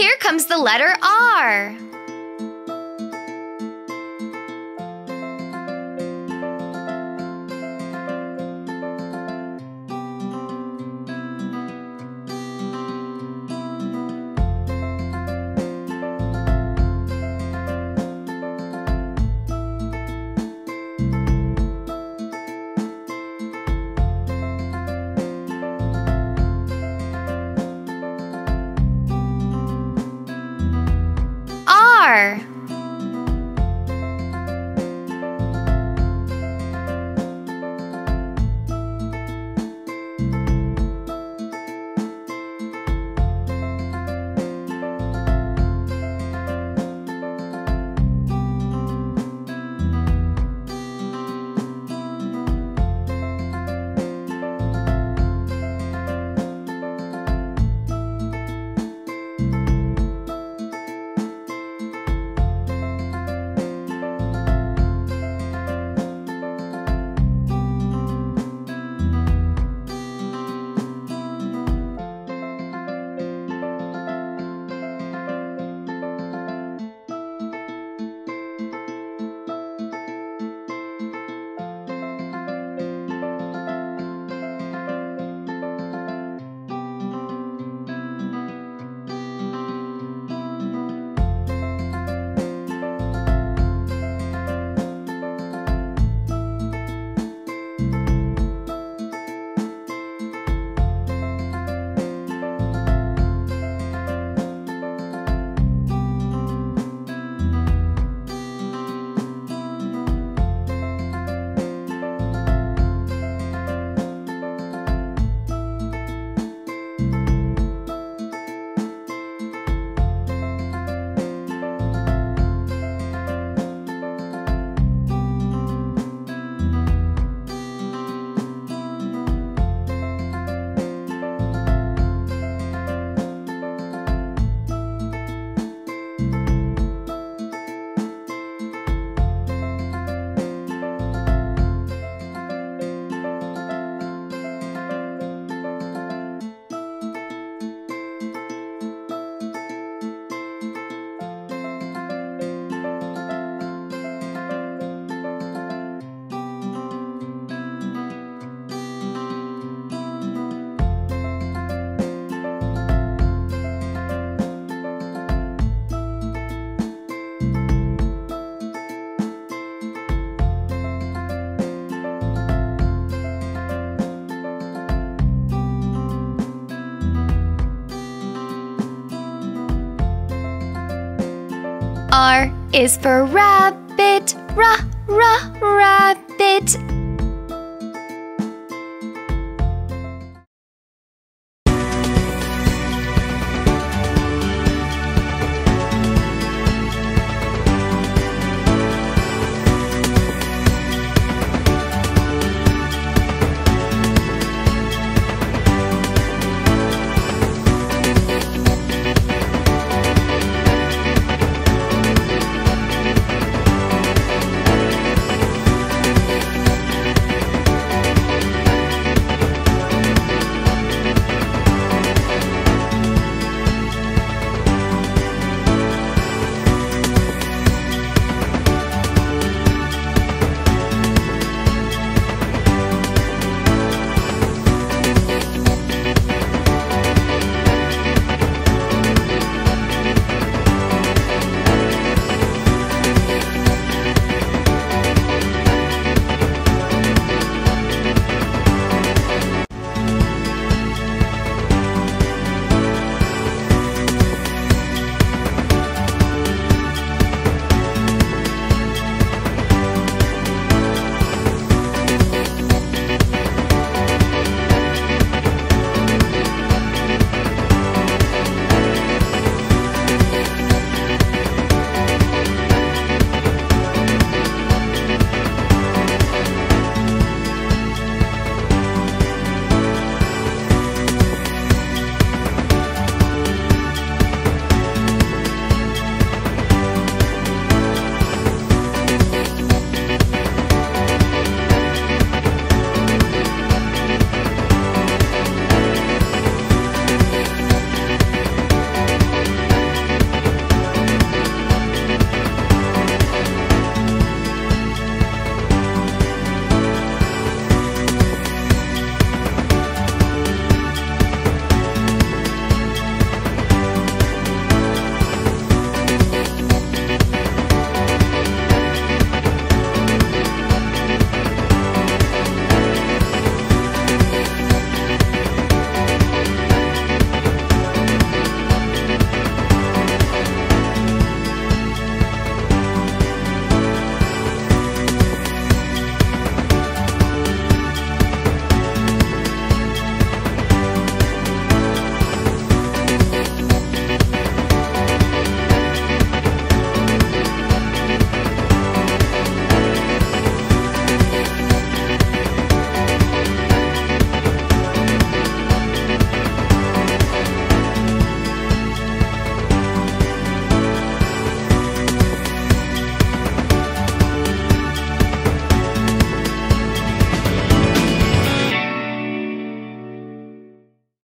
Here comes the letter R. R is for rabbit, ra ra rabbit.